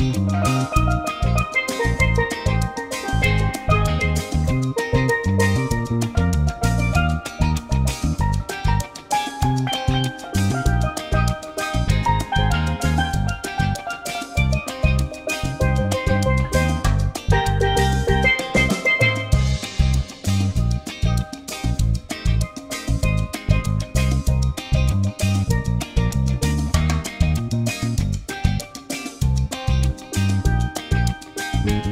Bye. Thank